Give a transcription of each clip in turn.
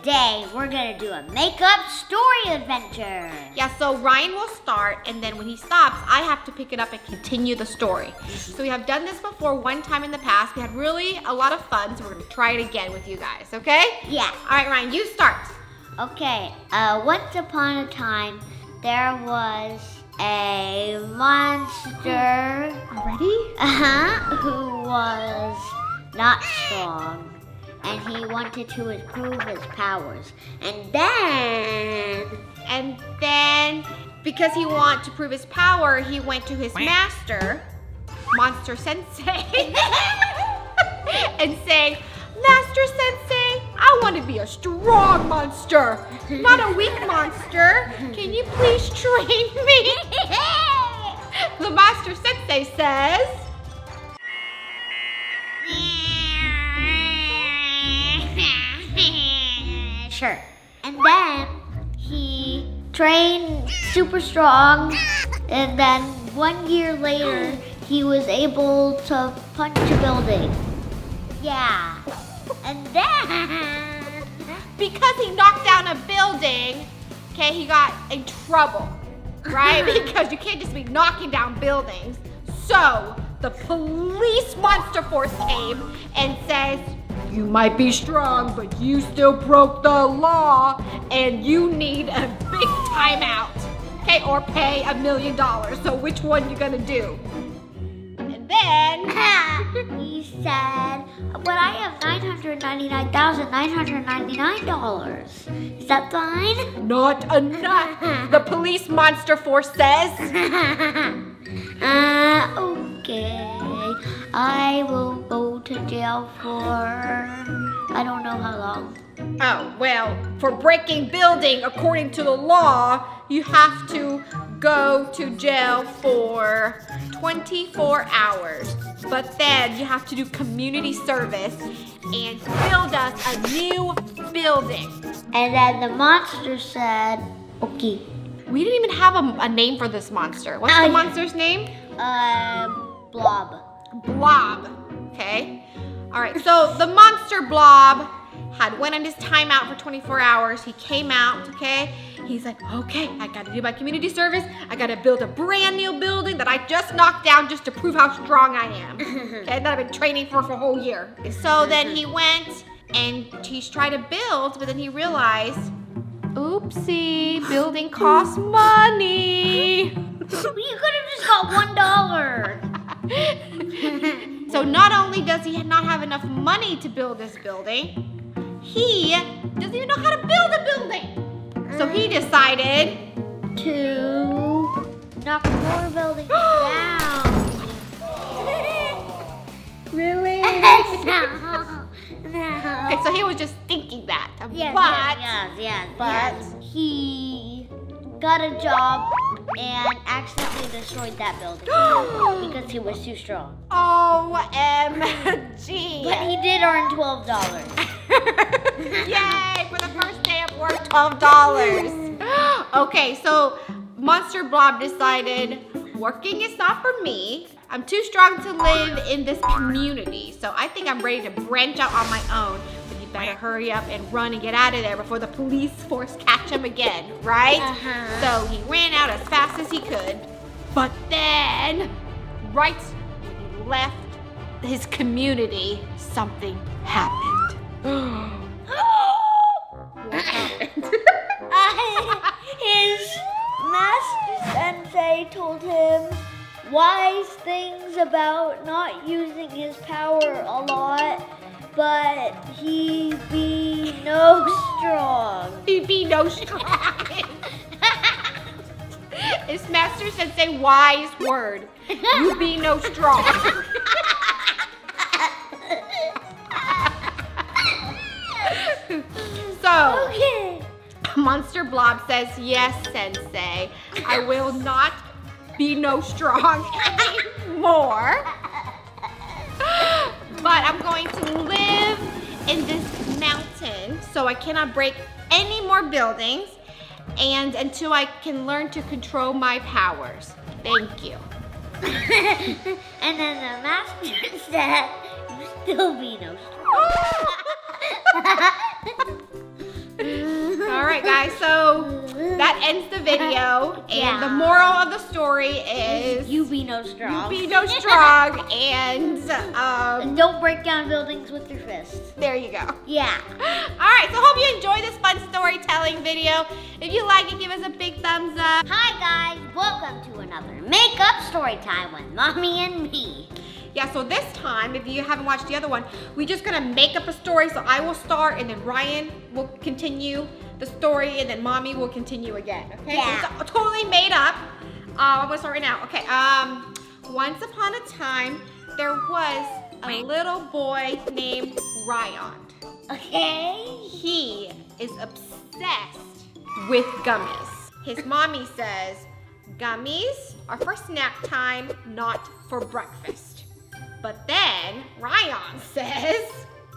today we're gonna do a makeup story adventure. Yeah, so Ryan will start, and then when he stops, I have to pick it up and continue the story. So we have done this before one time in the past. We had really a lot of fun, so we're gonna try it again with you guys, okay? Yeah. All right, Ryan, you start. Okay, uh, once upon a time, there was a monster Already? uh-huh, who was not strong. And he wanted to improve his powers. And then And then, because he wanted to prove his power, he went to his master, Monster Sensei, and saying, Master Sensei, I want to be a strong monster, not a weak monster. Can you please train me? the Master Sensei says, Sure. And then he trained super strong, and then one year later, he was able to punch a building. Yeah. And then. because he knocked down a building, okay, he got in trouble, right? because you can't just be knocking down buildings. So the police monster force came and says, you might be strong, but you still broke the law and you need a big timeout. Okay, or pay a million dollars. So which one you gonna do? And then he said, but I have $999,999. Is that fine? not enough. The police monster force says. uh, okay. I will go to jail for I don't know how long. Oh, well, for breaking building according to the law, you have to go to jail for 24 hours. But then you have to do community service and build us a new building. And then the monster said, okay. We didn't even have a, a name for this monster. What's Oh, the monster's name? Um, blob. Blob. Okay. All right. So the monster Blob had went on his timeout for 24 hours. He came out. Okay. He's like, okay, I got to do my community service. I got to build a brand new building that I just knocked down just to prove how strong I am. okay. That I've been training for for a whole year. So then he went and he's trying to build, but then he realized, oopsie, building costs money. you could have just got one dollar. So not only does he not have enough money to build this building, he doesn't even know how to build a building. So he um, decided, to knock more buildings down. really? no, no. Okay, so he was just thinking that. Yes, but yes, yes, yes, but- yes. he got a job and accidentally destroyed that building because he was too strong. OMG. But he did earn twelve dollars. Yay, for the first day of work, $12. okay, so Monster Blob decided working is not for me. I'm too strong to live in this community. So I think I'm ready to branch out on my own. He better hurry up and run and get out of there before the police force catch him again, right? Uh-huh. So he ran out as fast as he could. But then, right when he left his community, something happened. what happened? His master sensei told him wise things about not using his power a lot, but he be no strong. He be no strong. It's Master Sensei wise word. You be no strong. so, Okay. Monster Blob says, yes, Sensei. I will not be no strong anymore. But I'm going to live in this mountain, so I cannot break any more buildings, and until I can learn to control my powers. Thank you. and then the master said, you still be no strong. right, guys. So that ends the video, and Yeah. the moral of the story is You be no strong. You be no strong, and um, don't break down buildings with your fists. there you go. Yeah. All right, so hope you enjoyed this fun storytelling video. If you like it, give us a big thumbs up. Hi guys, welcome to another makeup story time with mommy and me. Yeah, so this time, if you haven't watched the other one, we're just gonna make up a story. So I will start, and then Ryan will continue the story, and then Mommy will continue again. Okay? Yeah. So it's totally made up. Uh, I'm gonna start right now. Okay. Um, once upon a time, there was a little boy named Ryan. Okay. He is obsessed with gummies. His mommy says, gummies are for snack time, not for breakfast. But then Ryan says,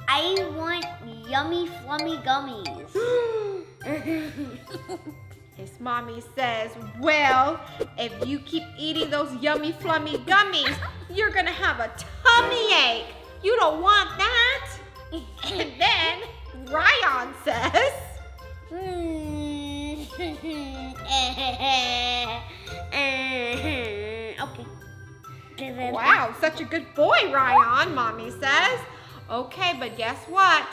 I want yummy flummy gummies. his mommy says, well, if you keep eating those yummy flummy gummies, you're gonna have a tummy ache. You don't want that. And then Ryan says, okay. Wow, such a good boy, Ryan, mommy says. Okay, but guess what?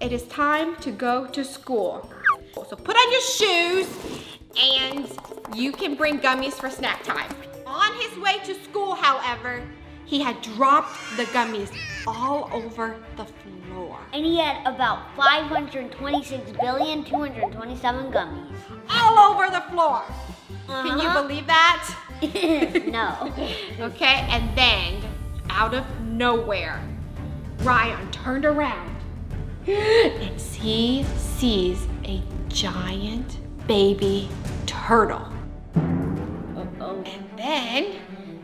It is time to go to school. So put on your shoes and you can bring gummies for snack time. On his way to school, however, he had dropped the gummies all over the floor. And he had about 526 billion 227 gummies. All over the floor. Can you Uh-huh. believe that? no. Okay, and then out of nowhere, Ryan turned around and he sees a giant baby turtle. Uh-oh. And then,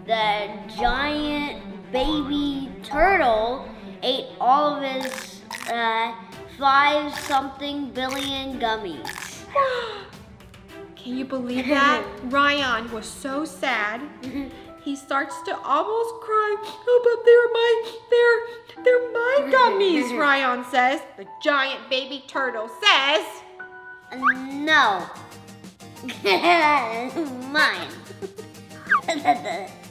The giant baby turtle ate all of his uh, five something billion gummies. can you believe that? Ryan was so sad. He starts to almost cry. Oh, but they're my, they're, they're my gummies, Ryan says. The giant baby turtle says, No. Mine.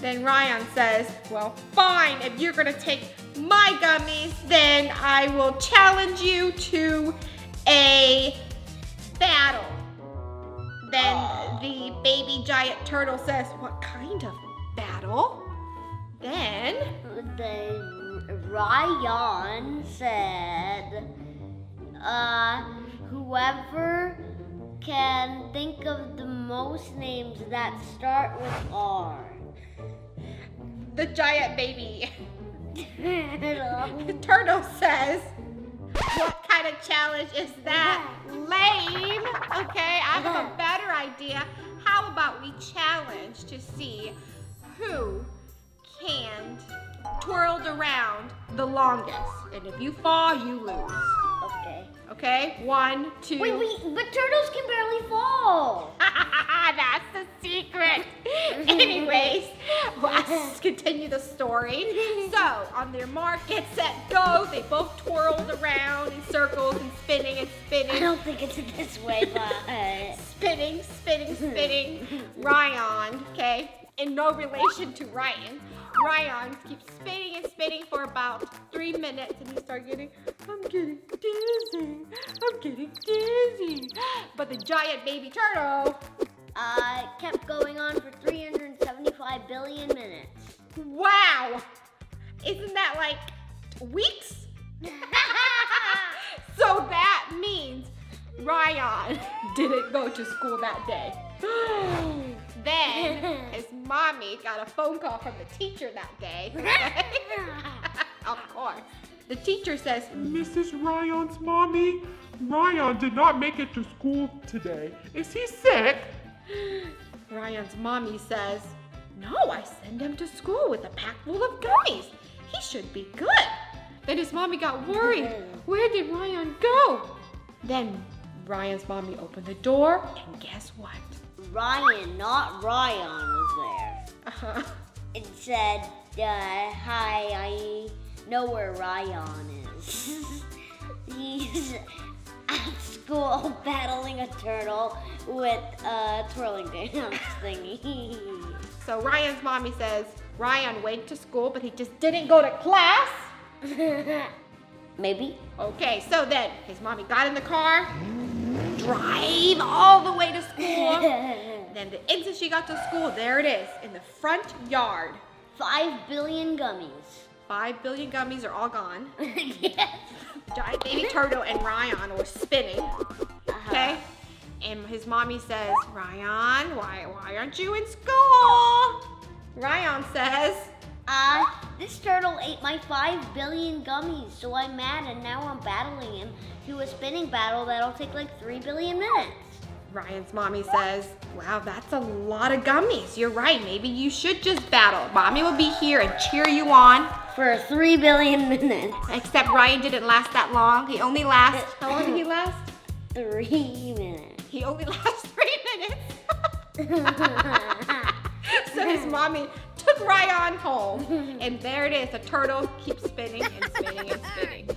Then Ryan says, well, fine, if you're gonna take my gummies, then I will challenge you to a battle. Then the baby giant turtle says, what kind of battle? Then, the Ryan said, uh, whoever can think of the most names that start with R. the giant baby Turtle. turtle says, what kind of challenge is that? Lame. Okay, I have a better idea. How about we challenge to see who can twirled around the longest. And if you fall, you lose. Okay. Okay? One, two. Wait, wait, but turtles can barely fall. That's secret. Anyways, let's continue the story. So, on their mark, get set, go. They both twirled around in circles and spinning and spinning. I don't think it's this way, but uh, Spinning, spinning, spinning. Ryan, okay, in no relation to Ryan. Ryan keeps spinning and spinning for about three minutes and he starts getting, I'm getting dizzy, I'm getting dizzy. But the giant baby turtle, uh, kept going on for 375 billion minutes. wow, isn't that like weeks? so that means Ryan didn't go to school that day. then his mommy got a phone call from the teacher that day. of course. The teacher says, Mrs. Ryan's mommy, Ryan did not make it to school today. Is he sick? Ryan's mommy says, No, I send him to school with a pack full of gummies. He should be good. Then his mommy got worried. Where did Ryan go? Then Ryan's mommy opened the door, and guess what? Ryan, not Ryan, was there. Uh-huh. It said, uh, "Hi, I know where Ryan is." He's school battling a turtle with a twirling dance thingy. So Ryan's mommy says Ryan went to school, but he just didn't go to class. Maybe. Okay, so then his mommy got in the car, drive all the way to school. then the instant she got to school, there it is in the front yard. Five billion gummies. Five billion gummies are all gone. yes. Giant baby turtle and Ryan were spinning. Okay? And his mommy says, Ryan, why, why aren't you in school? Ryan says, Uh, this turtle ate my five billion gummies, so I'm mad and now I'm battling him to a spinning battle that'll take like three billion minutes. Ryan's mommy says, wow, that's a lot of gummies. You're right, maybe you should just battle. Mommy will be here and cheer you on. For three billion minutes. Except Ryan didn't last that long. He only lasts, how long did he last? Three minutes. He only lasts three minutes. so his mommy took Ryan home. And there it is, the turtle keeps spinning and spinning and spinning.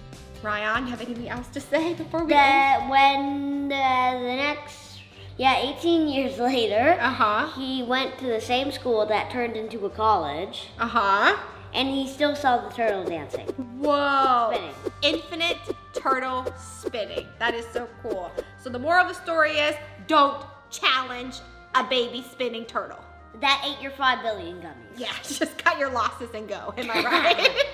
Ryan, you have anything else to say before we end? that when the, the next, yeah, 18 years later, Uh-huh. he went to the same school that turned into a college, Uh-huh. and he still saw the turtle dancing. Whoa. Spinning. Infinite turtle spinning. That is so cool. So the moral of the story is don't challenge a baby spinning turtle. That ate your five billion gummies. Yeah, just cut your losses and go. Am I right?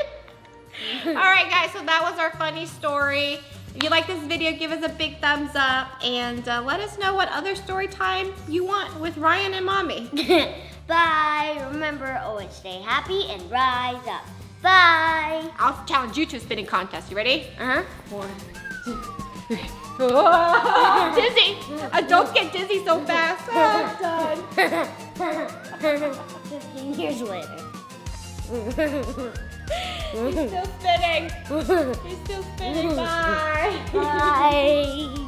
All right, guys, so that was our funny story. If you like this video, give us a big thumbs up and uh, let us know what other story time you want with Ryan and Mommy. Bye. Remember, always stay happy and rise up. Bye. I'll challenge you to a spinning contest. You ready? Uh-huh. One, two, three. Oh, dizzy! Uh, don't get dizzy so fast. Oh, done. huh. 15 years later. He's still spinning. He's still spinning. Bye. Bye.